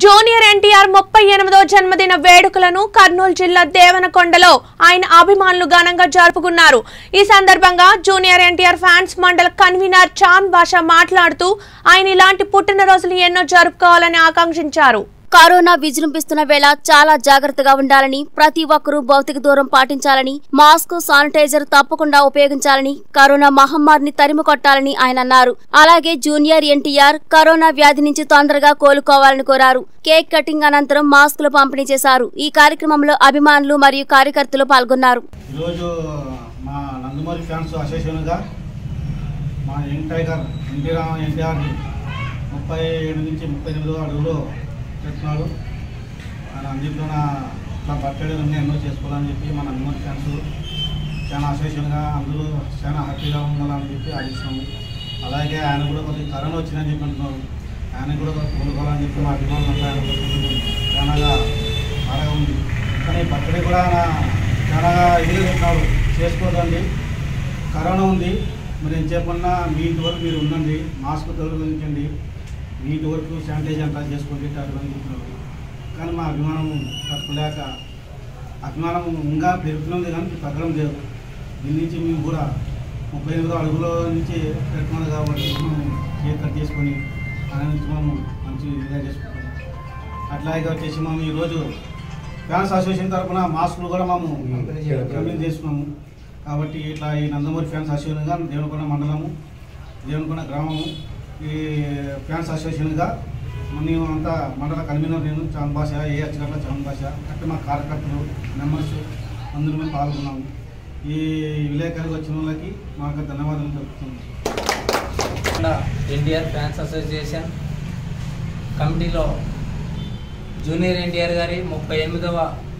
Junior NTR ముప్పై ఎనిమిదో జన్మదిన వేడుకలను కర్నూలు జిల్లా దేవనకొండలో ఆయన అభిమానులు ఘనంగా జరుపుకున్నారు. ఈ సందర్భంగా జూనియర్ ఎన్టీఆర్ ఫ్యాన్స్ మండల కన్వీనర్ చాంద్ బాషా మాట్లాడుతూ ఆయన ఇలాంటి పుట్టినరోజులు ఎన్నో జరుపుకోవాలని ఆకాంక్షించారు. కరోనా విజృంభిస్తున్న వేళ చాలా జాగ్రత్తగా ఉండాలని ప్రతి ఒక్కరూ భౌతిక దూరం పాటించాలని మాస్క్ శానిటైజర్ తప్పకుండా ఉపయోగించాలని కరోనా మహమ్మారిని తరిమి కొట్టాలని ఆయన అన్నారు. అలాగే జూనియర్ ఎన్టీఆర్ కరోనా వ్యాధి నుంచి తొందరగా కోలుకోవాలని కోరారు. కేక్ కటింగ్ అనంతరం మాస్కులు పంపిణీ చేశారు. ఈ కార్యక్రమంలో అభిమానులు మరియు కార్యకర్తలు పాల్గొన్నారు. ముప్పై ఏడు నుంచి ముప్పై ఎనిమిదో అడుగులో పెడుతున్నాడు ఆయన అందులోన ఇట్లా బర్త్డే ఉంది ఎన్నో చేసుకోవాలని చెప్పి మన నందమూరి ఫ్యాన్స్ చాలా అసోసియేషన్గా అందరూ చాలా హ్యాపీగా ఉండాలని చెప్పి ఆశిస్తున్నాము. అలాగే ఆయన కూడా కొద్దిగా కరోనా వచ్చిందని చెప్పి అంటున్నారు. ఆయన కూడా కోలుకోవాలని చెప్పి మా అభిమానులు ఆయన చాలా చాలాగా బాగా ఉంది. కానీ బర్త్డే కూడా ఆయన చాలా ఇదిగా చెప్తున్నాడు చేసుకోదండి కరోనా ఉంది. మరి ఏం చెప్పన్నా మీ ఇంటి వరకు మీరు ఉండండి. మాస్క్ తొలగించండి. మీ ఇంటి వరకు శానిటైజర్ అంతా చేసుకోండి అట్లా కానీ మా అభిమానం తట్టుకోలేక అభిమానం ఇంకా పెరుగుతున్నది కానీ తగ్గడం లేదు. దీని నుంచి మేము కూడా ముప్పై ఎనిమిదో అడుగుల నుంచి పెడుతున్నది కాబట్టి మేము కేక్ కట్ చేసుకొని ఆయన నుంచి మంచి ఇదిగా చేసుకుంటాం. అట్లాగే వచ్చేసి మేము ఈరోజు ఫ్యాన్స్ అసోసియేషన్ తరఫున మాస్కులు కూడా మేము కంపెనీ చేసుకున్నాము కాబట్టి ఇట్లా ఈ నందమూరి ఫ్యాన్స్ అసోసియేషన్గా దేవనకొండ మండలము దేవనకొండ గ్రామము ఈ ఫ్యాన్స్ అసోసియేషన్గా మేము అంతా మండల కన్వీనర్ నేను చాంద్ భాష ఏహెచ్ గట్ల చాంద్ భాష అట్లా మా కార్యకర్తలు మెంబర్స్ అందరూ మేము పాల్గొన్నాము. ఈ విలేకరులకు వచ్చిన వాళ్ళకి మాకు ధన్యవాదాలు తెలుపుతున్నాం ఎన్టీఆర్ ఫ్యాన్స్ అసోసియేషన్ కమిటీలో జూనియర్ ఎన్టీఆర్ గారి ముప్పై ఎనిమిదవ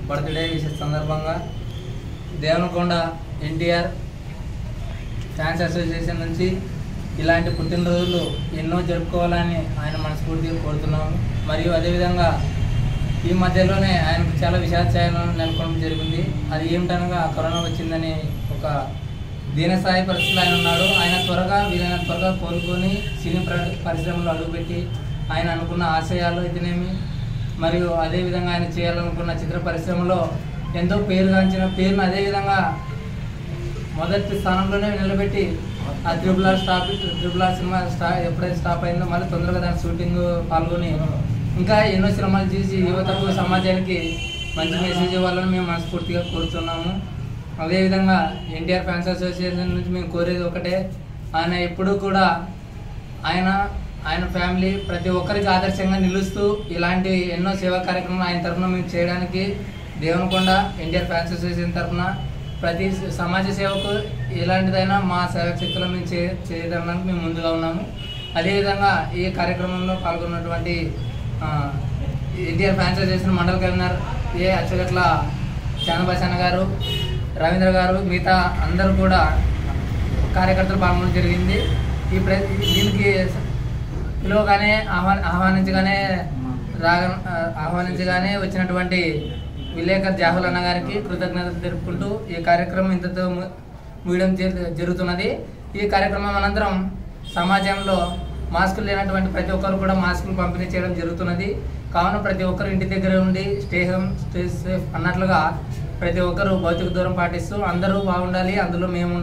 బర్త్డే సందర్భంగా దేవనకొండ ఎన్టీఆర్ ఫ్యాన్స్ అసోసియేషన్ నుంచి ఇలాంటి పుట్టినరోజులు ఎన్నో జరుపుకోవాలని ఆయన మనస్ఫూర్తిగా కోరుతున్నాము. మరియు అదేవిధంగా ఈ మధ్యలోనే ఆయనకు చాలా విషాదఛాయలు నెలకొనడం జరిగింది. అది ఏమిటనగా కరోనా వచ్చిందని ఒక దీనస్థాయి పరిస్థితులు ఆయన ఉన్నాడు. ఆయన త్వరగా వీలైన త్వరగా కోలుకొని సినీ ప్ర- పరిశ్రమలో అడుగుపెట్టి ఆయన అనుకున్న ఆశయాలు అయితేనేమి మరియు అదేవిధంగా ఆయన చేయాలనుకున్న చిత్ర పరిశ్రమలో ఎంతో పేరుగాంచిన పేరును అదేవిధంగా మొదటి స్థానంలోనే నిలబెట్టి ఆ triple R stop triple R cinema స్టా ఎప్పుడైతే స్టాప్ అయిందో మళ్ళీ తొందరగా దాని షూటింగ్ పాల్గొని ఇంకా ఎన్నో సినిమాలు చేసి యువతకు సమాజానికి మంచి మెసేజ్ ఇవ్వాలని మేము మనస్ఫూర్తిగా కోరుతున్నాము. అదేవిధంగా ఎన్టీఆర్ ఫ్యాన్స్ అసోసియేషన్ నుంచి మేము కోరేది ఒకటే ఆయన ఎప్పుడూ కూడా ఆయన ఆయన ఫ్యామిలీ ప్రతి ఒక్కరికి ఆదర్శంగా నిలుస్తూ ఇలాంటి ఎన్నో సేవా కార్యక్రమాలు ఆయన తరఫున మేము చేయడానికి దేవనకొండ ఎన్టీఆర్ ఫ్యాన్స్ అసోసియేషన్ తరఫున ప్రతి సమాజ సేవకు ఎలాంటిదైనా మా సేవా శక్తులు మేము చే చేయడానికి మేము ముందుగా ఉన్నాము. అదేవిధంగా ఈ కార్యక్రమంలో పాల్గొన్నటువంటి ఎన్టీఆర్ ఫ్యాన్స్ చేసిన మండల కన్వీనర్ ఏ అచ్చగట్ల చానభాషణ గారు రవీంద్ర గారు మిగతా అందరూ కూడా కార్యకర్తలు పాల్గొనడం జరిగింది. ఈ ప్ర దీనికి పిలువగానే ఆహ్వా ఆహ్వానించగానే రాగ ఆహ్వానించగానే వచ్చినటువంటి విలేకర్ జాహుల్ అన్న గారికి కృతజ్ఞతలు తెలుపుకుంటూ ఈ కార్యక్రమం ఇంతతో ము- ముగియడం జరుగుతున్నది. ఈ కార్యక్రమం అనంతరం సమాజంలో మాస్కులు లేనటువంటి ప్రతి ఒక్కరు కూడా మాస్కులు పంపిణీ చేయడం జరుగుతున్నది. కావున ప్రతి ఒక్కరు ఇంటి దగ్గర ఉండి స్టే హోమ్ స్టే సేఫ్ అన్నట్లుగా ప్రతి ఒక్కరు భౌతిక దూరం పాటిస్తూ అందరూ బాగుండాలి అందులో మేము